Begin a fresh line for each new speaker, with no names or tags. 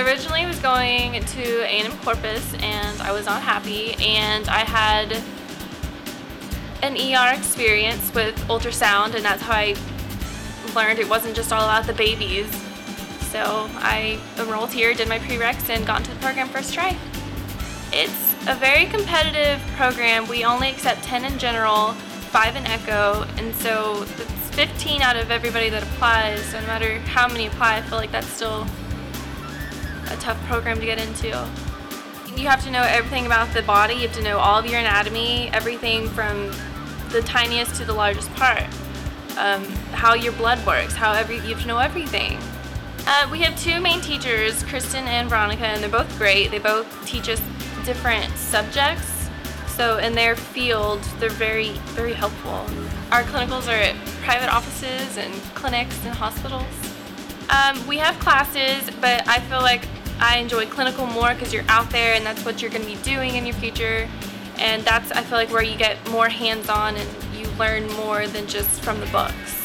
originally was going to A&M Corpus and I was not happy and I had an ER experience with ultrasound and that's how I learned it wasn't just all about the babies. So I enrolled here, did my prereqs, and got into the program first try. It's a very competitive program. We only accept 10 in general, 5 in echo, and so it's 15 out of everybody that applies. So no matter how many apply, I feel like that's still a tough program to get into. You have to know everything about the body. You have to know all of your anatomy, everything from the tiniest to the largest part. Um, how your blood works, how every you have to know everything. Uh, we have two main teachers, Kristen and Veronica, and they're both great. They both teach us different subjects. So in their field, they're very, very helpful. Our clinicals are at private offices and clinics and hospitals. Um, we have classes, but I feel like I enjoy clinical more because you're out there and that's what you're going to be doing in your future. And that's, I feel like, where you get more hands on and you learn more than just from the books.